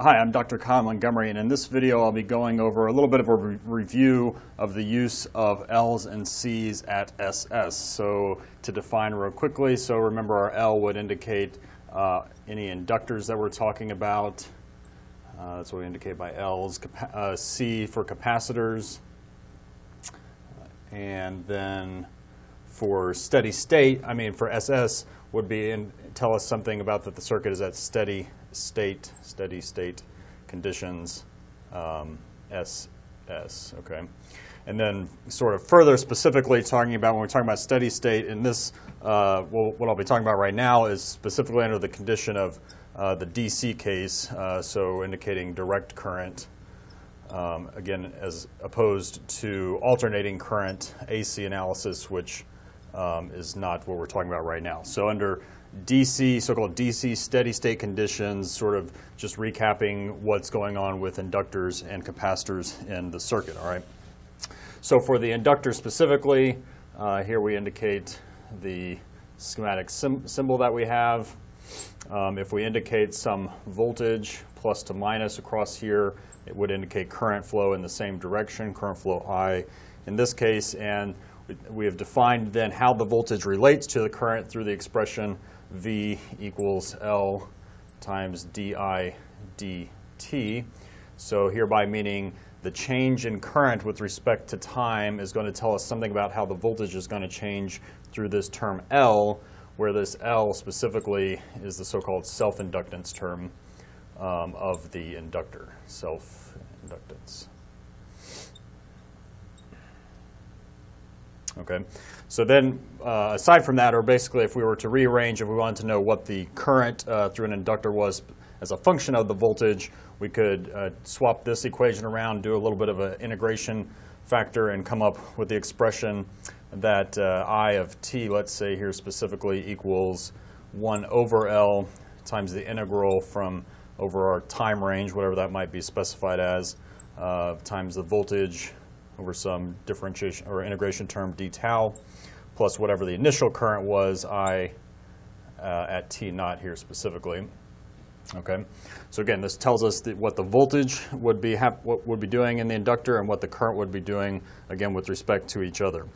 Hi, I'm Dr. Kyle Montgomery, and in this video I'll be going over a little bit of a re review of the use of L's and C's at SS. So to define real quickly, so remember our L would indicate uh, any inductors that we're talking about. Uh, that's what we indicate by L's. Uh, C for capacitors. And then for steady state, I mean for SS, would be and tell us something about that the circuit is at steady state, steady state conditions, um, SS, okay? And then sort of further specifically talking about when we're talking about steady state, in this, uh, well, what I'll be talking about right now is specifically under the condition of uh, the DC case, uh, so indicating direct current, um, again, as opposed to alternating current AC analysis, which um, is not what we're talking about right now. So under DC, so-called DC steady state conditions, sort of just recapping what's going on with inductors and capacitors in the circuit, all right? So for the inductor specifically, uh, here we indicate the schematic symbol that we have. Um, if we indicate some voltage plus to minus across here, it would indicate current flow in the same direction, current flow I in this case, and we have defined then how the voltage relates to the current through the expression V equals L times di dt. So hereby meaning the change in current with respect to time is going to tell us something about how the voltage is going to change through this term L, where this L specifically is the so-called self-inductance term um, of the inductor, self-inductance. Okay, so then uh, aside from that, or basically if we were to rearrange, if we wanted to know what the current uh, through an inductor was as a function of the voltage, we could uh, swap this equation around, do a little bit of an integration factor, and come up with the expression that uh, I of t, let's say here specifically, equals 1 over L times the integral from over our time range, whatever that might be specified as, uh, times the voltage over some differentiation or integration term d tau plus whatever the initial current was I uh, at t naught here specifically. Okay, so again, this tells us what the voltage would be what would be doing in the inductor and what the current would be doing again with respect to each other.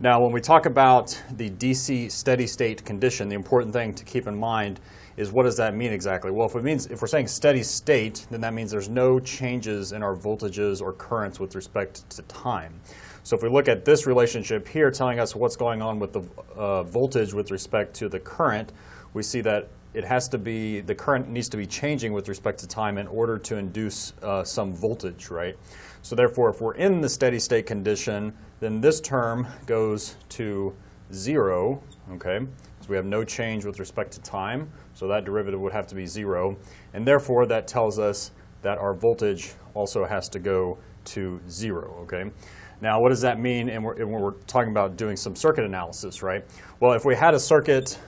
Now, when we talk about the DC steady state condition, the important thing to keep in mind is what does that mean exactly? Well, if it means if we're saying steady state, then that means there's no changes in our voltages or currents with respect to time. So if we look at this relationship here telling us what's going on with the uh, voltage with respect to the current, we see that it has to be, the current needs to be changing with respect to time in order to induce uh, some voltage, right? So therefore, if we're in the steady state condition, then this term goes to zero, okay? So we have no change with respect to time. So that derivative would have to be zero. And therefore, that tells us that our voltage also has to go to zero, okay? Now, what does that mean and when we're talking about doing some circuit analysis, right? Well, if we had a circuit,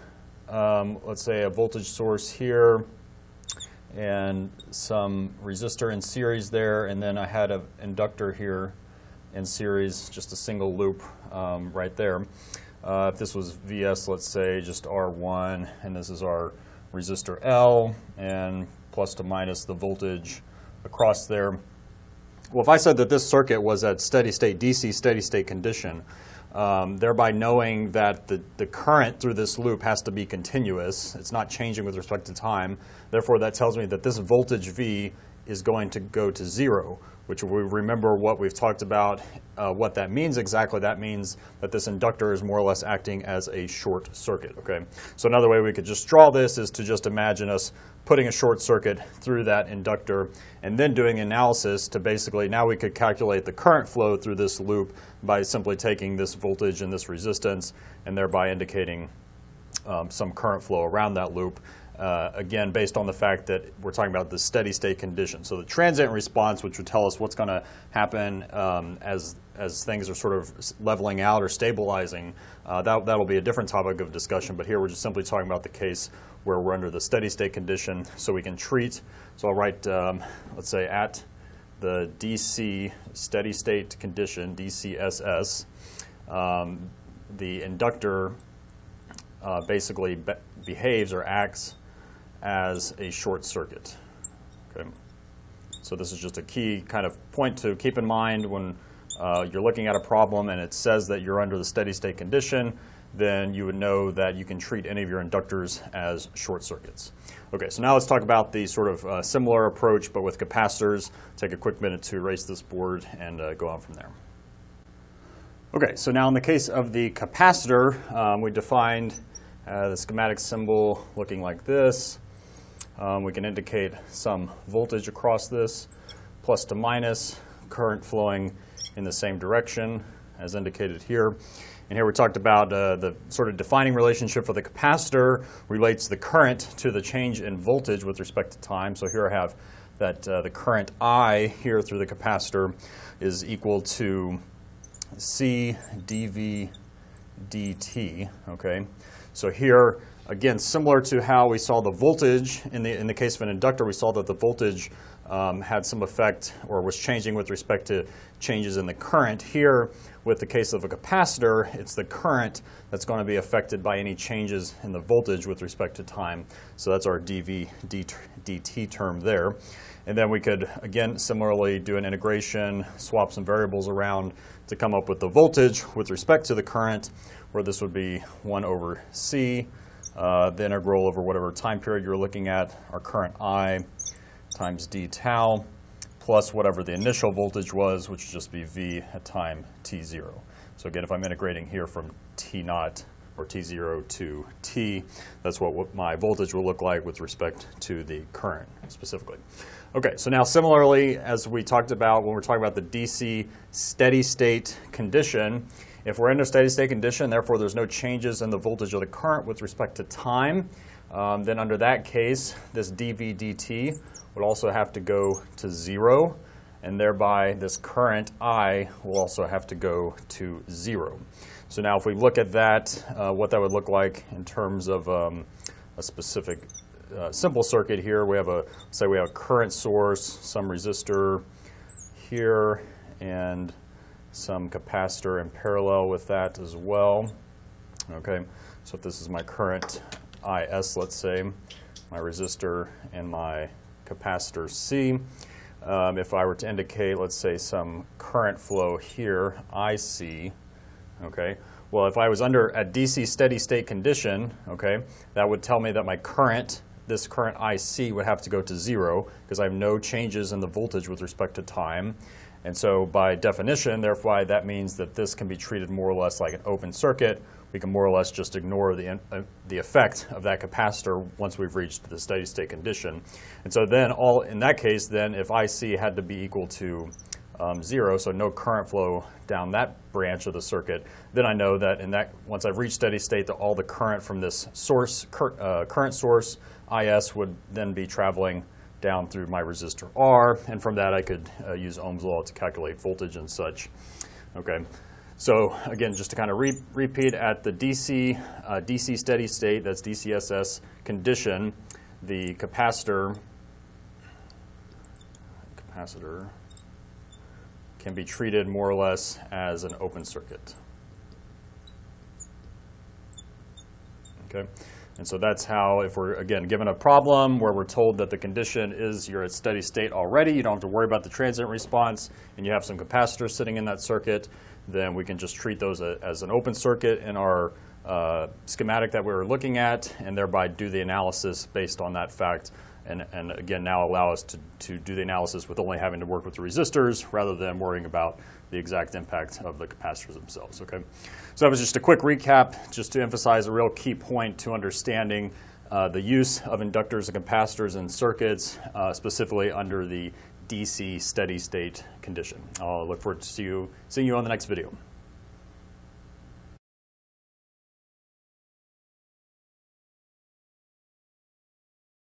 um, let's say a voltage source here, and some resistor in series there, and then I had an inductor here in series, just a single loop um, right there. Uh, if this was Vs, let's say just R1, and this is our resistor L and plus to minus the voltage across there. Well, if I said that this circuit was at steady state, DC steady state condition, um, thereby knowing that the, the current through this loop has to be continuous, it's not changing with respect to time, therefore that tells me that this voltage V is going to go to zero, which we remember what we've talked about, uh, what that means exactly. That means that this inductor is more or less acting as a short circuit, okay? So another way we could just draw this is to just imagine us putting a short circuit through that inductor and then doing analysis to basically, now we could calculate the current flow through this loop by simply taking this voltage and this resistance and thereby indicating um, some current flow around that loop. Uh, again, based on the fact that we're talking about the steady state condition. So the transient response, which would tell us what's going to happen um, as, as things are sort of leveling out or stabilizing, uh, that, that'll be a different topic of discussion. But here we're just simply talking about the case where we're under the steady state condition so we can treat. So I'll write, um, let's say, at the DC steady state condition, DCSS, um, the inductor uh, basically be behaves or acts as a short circuit. Okay. So this is just a key kind of point to keep in mind when uh, you're looking at a problem and it says that you're under the steady state condition, then you would know that you can treat any of your inductors as short circuits. Okay, so now let's talk about the sort of uh, similar approach but with capacitors. Take a quick minute to erase this board and uh, go on from there. Okay, so now in the case of the capacitor, um, we defined uh, the schematic symbol looking like this. Um, we can indicate some voltage across this, plus to minus, current flowing in the same direction as indicated here. And here we talked about uh, the sort of defining relationship for the capacitor relates the current to the change in voltage with respect to time. So here I have that uh, the current I here through the capacitor is equal to C dV dt, okay? So here, again, similar to how we saw the voltage in the, in the case of an inductor, we saw that the voltage um, had some effect or was changing with respect to changes in the current. Here, with the case of a capacitor, it's the current that's going to be affected by any changes in the voltage with respect to time. So that's our dV dt term there. And then we could, again, similarly do an integration, swap some variables around to come up with the voltage with respect to the current, where this would be 1 over C, uh, the integral over whatever time period you're looking at, our current I times d tau, plus whatever the initial voltage was, which would just be V at time t0. So again, if I'm integrating here from t naught or t0 to t, that's what my voltage will look like with respect to the current specifically. Okay, so now similarly, as we talked about when we're talking about the DC steady state condition, if we're in a steady state condition, therefore there's no changes in the voltage of the current with respect to time, um, then under that case, this dV dt would also have to go to zero, and thereby this current I will also have to go to zero. So now if we look at that, uh, what that would look like in terms of um, a specific uh, simple circuit here, we have a, say we have a current source, some resistor here, and some capacitor in parallel with that as well. Okay, so if this is my current IS, let's say, my resistor and my capacitor C. Um, if I were to indicate, let's say, some current flow here, IC, okay, well, if I was under a DC steady state condition, okay, that would tell me that my current, this current IC would have to go to zero because I have no changes in the voltage with respect to time. And so by definition, therefore, that means that this can be treated more or less like an open circuit. We can more or less just ignore the, uh, the effect of that capacitor once we've reached the steady state condition. And so then all, in that case, then if IC had to be equal to um, zero, so no current flow down that branch of the circuit, then I know that in that once I've reached steady state, that all the current from this source, cur uh, current source, IS, would then be traveling down through my resistor R, and from that I could uh, use Ohm's law to calculate voltage and such. Okay, so again, just to kind of re repeat at the DC, uh, DC steady state, that's DCSS condition, the capacitor, capacitor can be treated more or less as an open circuit. Okay. And so that's how, if we're, again, given a problem where we're told that the condition is you're at steady state already, you don't have to worry about the transient response, and you have some capacitors sitting in that circuit, then we can just treat those as an open circuit in our uh, schematic that we were looking at, and thereby do the analysis based on that fact. And, and again, now allow us to, to do the analysis with only having to work with the resistors rather than worrying about the exact impact of the capacitors themselves, okay? So that was just a quick recap, just to emphasize a real key point to understanding uh, the use of inductors and capacitors in circuits, uh, specifically under the DC steady state condition. I'll look forward to see you, seeing you on the next video.